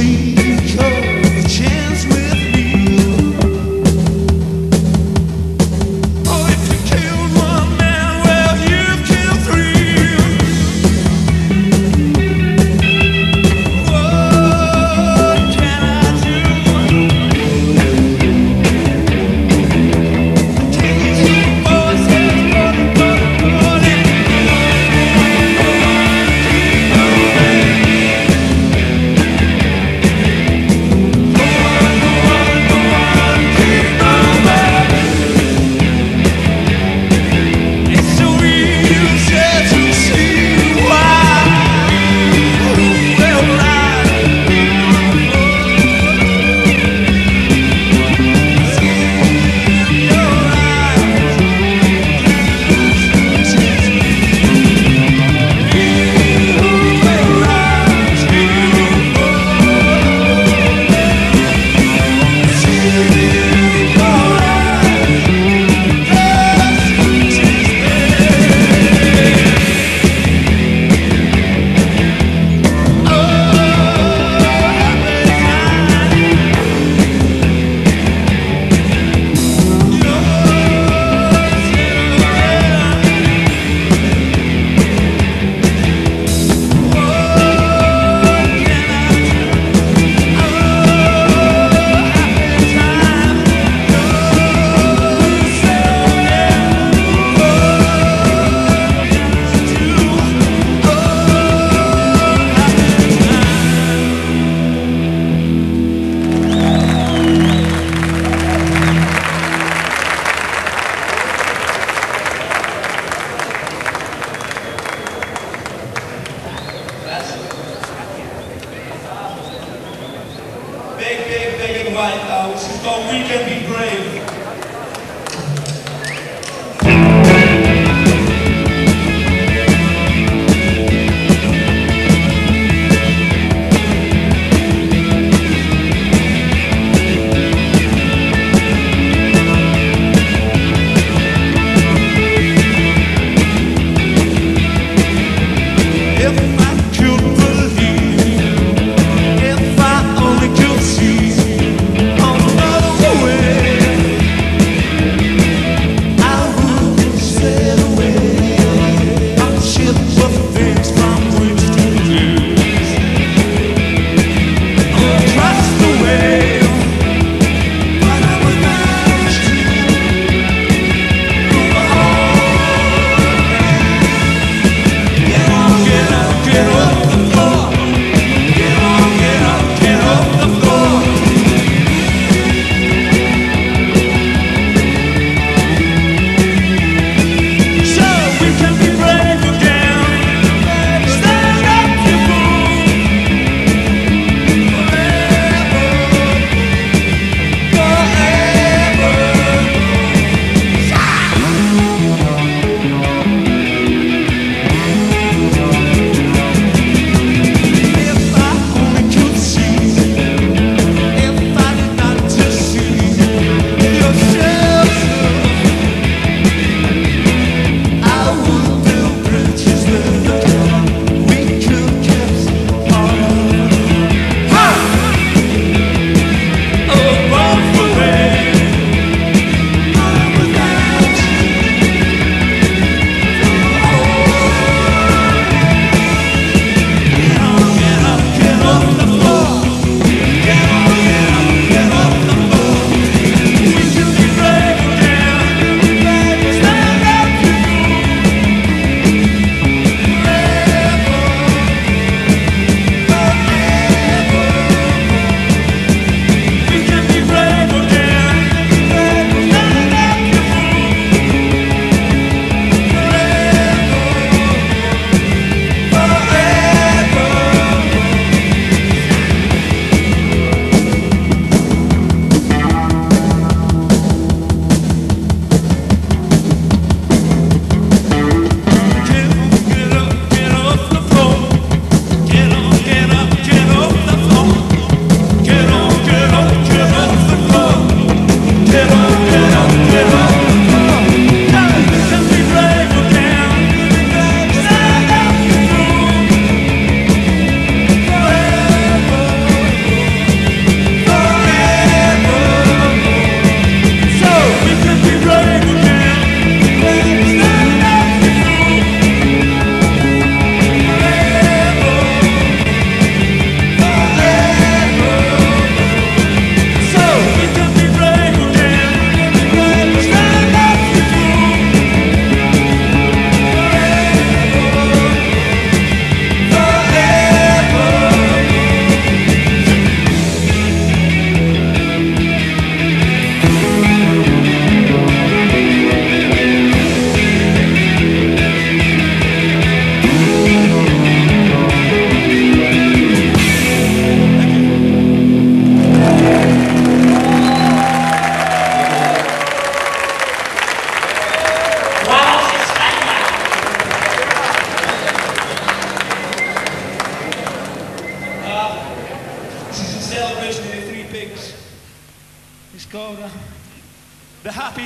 sleep. Big, big, big invite. Uh, which is called We Can Be Brave.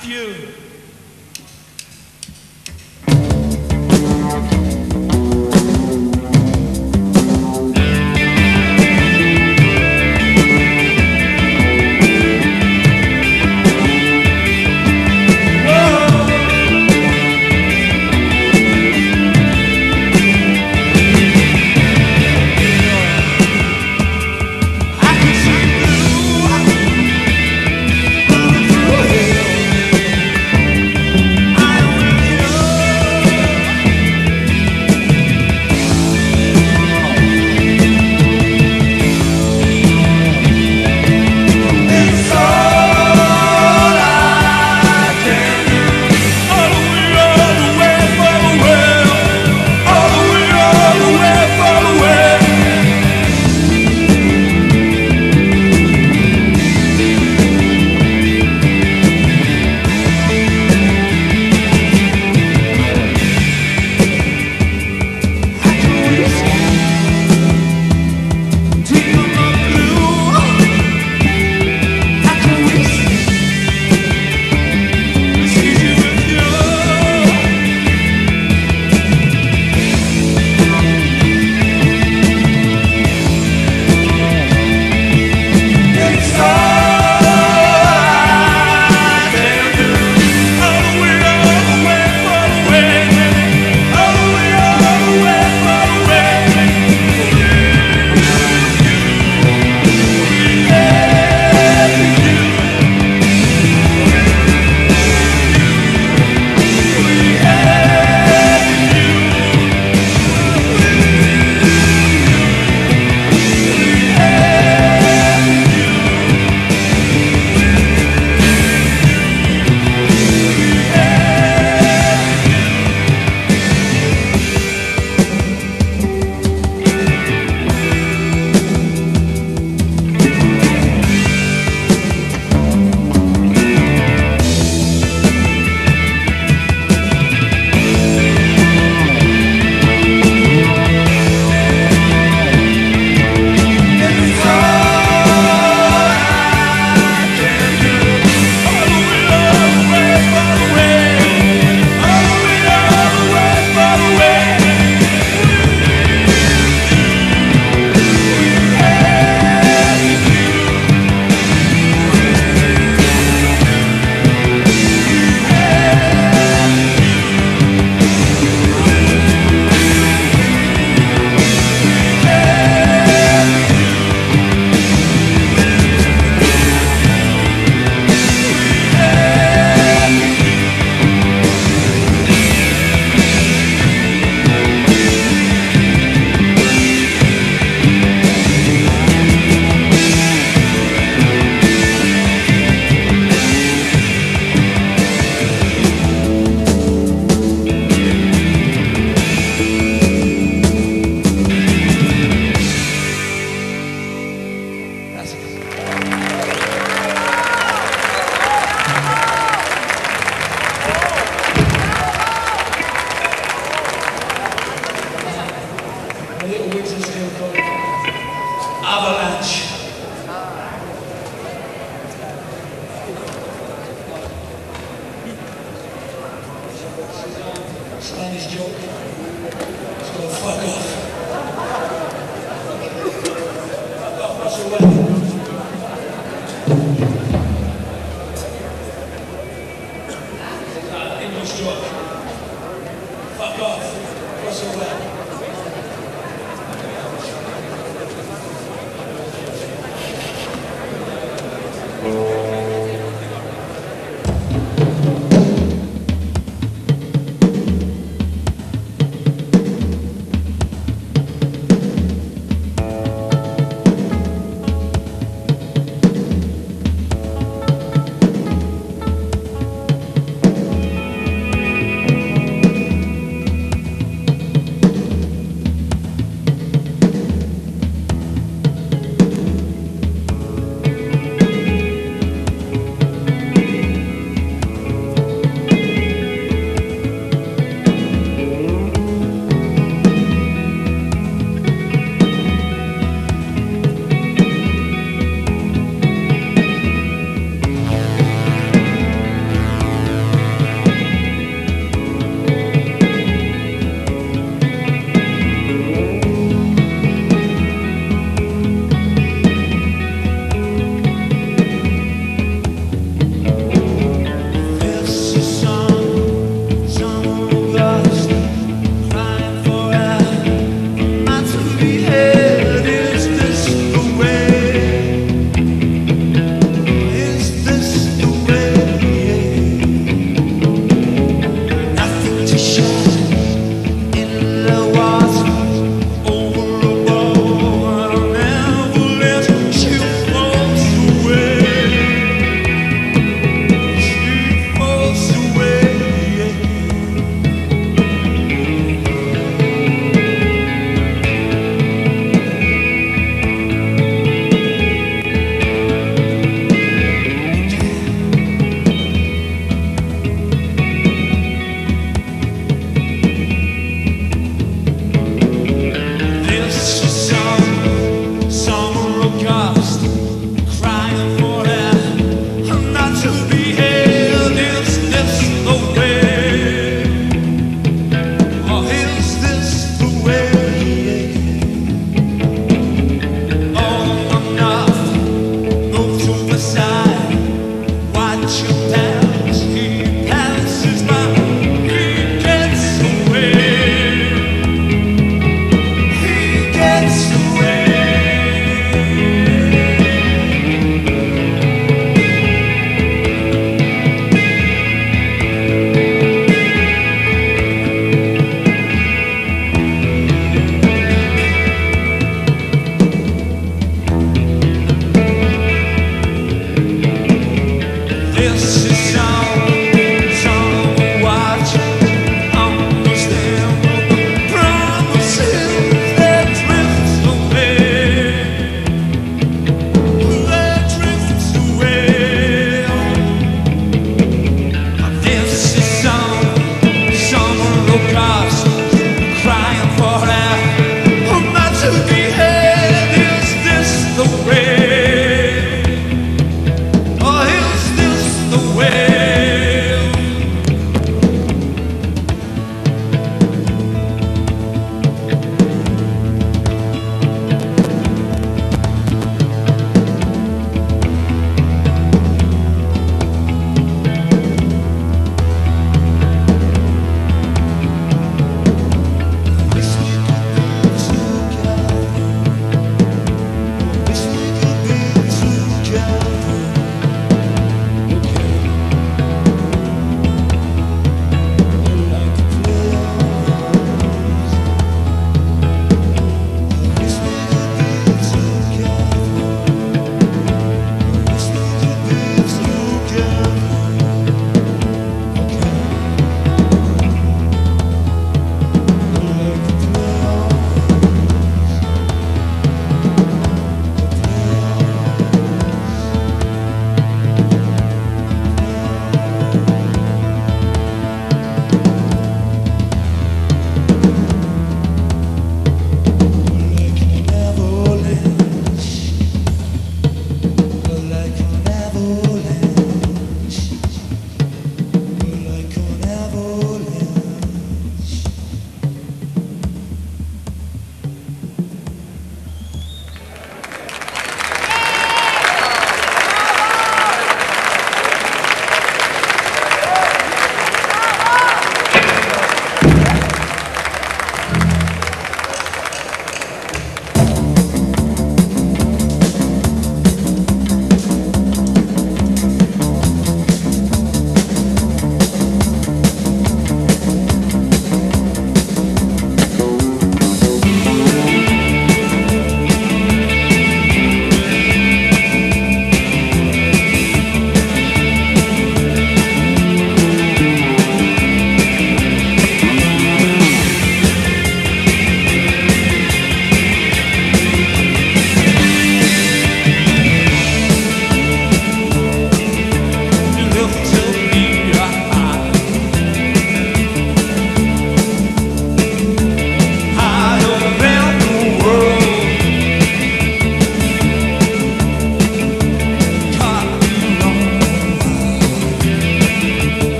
The happy Let's go fuck off.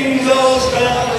Those bells.